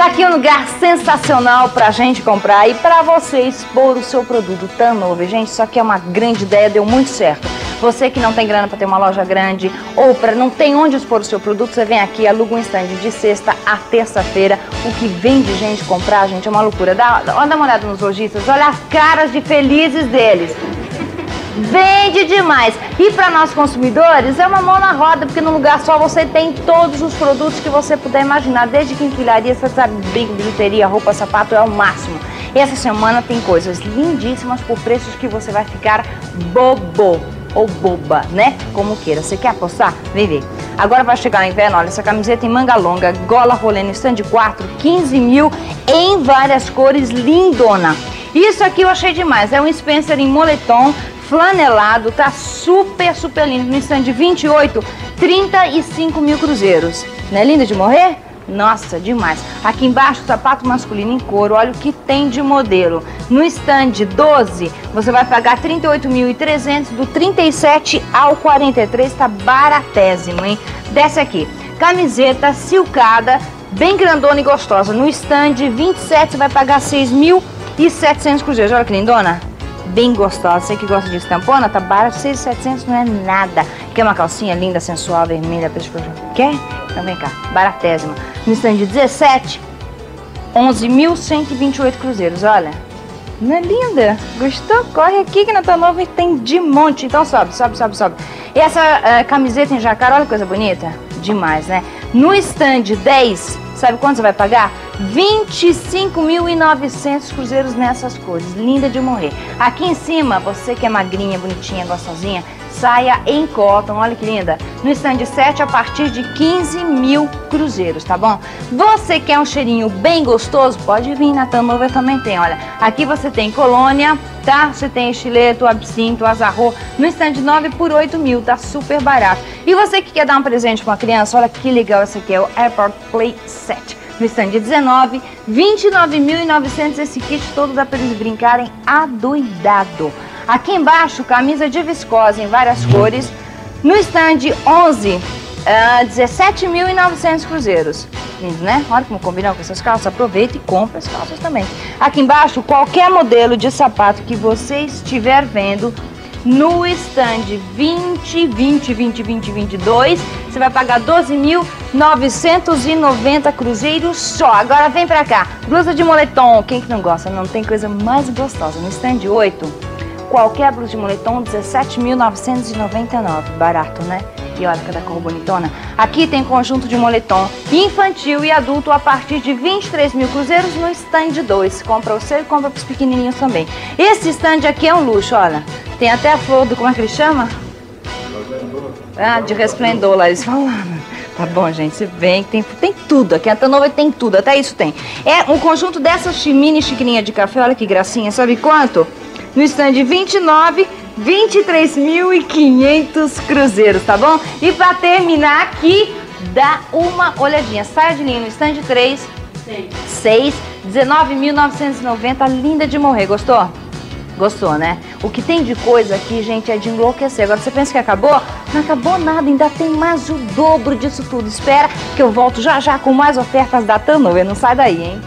Tá aqui um lugar sensacional pra gente comprar e pra você expor o seu produto turnover. Gente, isso aqui é uma grande ideia, deu muito certo. Você que não tem grana para ter uma loja grande ou para não tem onde expor o seu produto, você vem aqui, aluga um stand de sexta a terça-feira. O que vem de gente comprar, gente, é uma loucura. Dá, dá uma olhada nos lojistas, olha as caras de felizes deles. Vende demais. E para nós consumidores é uma mão na roda, porque no lugar só você tem todos os produtos que você puder imaginar, desde quinquilharia, você sabe, brinco, bijuteria, roupa, sapato, é o máximo. E essa semana tem coisas lindíssimas por preços que você vai ficar bobo ou boba, né? Como queira. Você quer apostar? Vem ver. Agora vai chegar o inverno, olha, essa camiseta em manga longa, gola rolê no stand 4, 15 mil em várias cores, lindona. Isso aqui eu achei demais, é um Spencer em moletom, flanelado, tá super, super lindo. No stand 28, 35 mil cruzeiros. Não é lindo de morrer? Nossa, demais. Aqui embaixo, sapato masculino em couro, olha o que tem de modelo. No stand 12, você vai pagar 38.300, do 37 ao 43, tá baratésimo, hein? Desce aqui. Camiseta silcada, bem grandona e gostosa. No stand 27, você vai pagar 6.700 cruzeiros. Olha que lindona bem gostosa. Você que gosta de estampona, tá barato, 6,700 não é nada. Quer uma calcinha linda, sensual, vermelha, peixe Quer? Então vem cá, baratésima. No stand 17, 11.128 cruzeiros, olha. Não é linda? Gostou? Corre aqui que na tua nova tem de monte. Então sobe, sobe, sobe, sobe. E essa uh, camiseta em jacaré, olha que coisa bonita. Demais, né? No stand 10, sabe quanto você vai pagar? 25.900 cruzeiros nessas cores. Linda de morrer. Aqui em cima, você que é magrinha, bonitinha, gostosinha, saia em cotton, olha que linda. No stand 7 a partir de 15 mil cruzeiros, tá bom? Você quer um cheirinho bem gostoso? Pode vir na Turnover também tem, olha. Aqui você tem colônia, tá? Você tem estileto, absinto, azarro. No stand 9 por 8 mil, tá super barato. E você que quer dar um presente para uma criança, olha que legal esse aqui, é o Airport Play Set no stand 19, 29.900 esse kit todo dá para eles brincarem adoidado. Aqui embaixo, camisa de viscose em várias cores. No stand 11, uh, 17.900 cruzeiros. Lindo, né? Olha como combinar com essas calças. Aproveita e compra as calças também. Aqui embaixo, qualquer modelo de sapato que você estiver vendo, no stand 20, 20, 20, 20, 22, você vai pagar 12.990 cruzeiros só. Agora vem pra cá. Blusa de moletom, quem que não gosta? Não tem coisa mais gostosa. No stand 8, qualquer blusa de moletom, 17.999. Barato, né? E olha cada cor bonitona. Aqui tem conjunto de moletom infantil e adulto a partir de 23 mil cruzeiros no stand 2. Compra o seu e compra para os pequenininhos também. Esse stand aqui é um luxo, olha. Tem até a flor do, como é que ele chama? Ah, de resplendor lá, eles falaram. Tá bom, gente, vem, tem, tem tudo. Aqui a Tanova tem tudo, até isso tem. É um conjunto dessas mini xicrinha de café, olha que gracinha, sabe quanto? No stand 29, 23.500 cruzeiros, tá bom? E pra terminar aqui, dá uma olhadinha. Saia de linha no stand 3, 6, 19.990, linda de morrer, gostou? Gostou, né? O que tem de coisa aqui, gente, é de enlouquecer. Agora você pensa que acabou? Não acabou nada, ainda tem mais o dobro disso tudo. Espera que eu volto já já com mais ofertas da Tanoe. Não sai daí, hein?